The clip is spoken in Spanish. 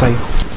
vemos ahí.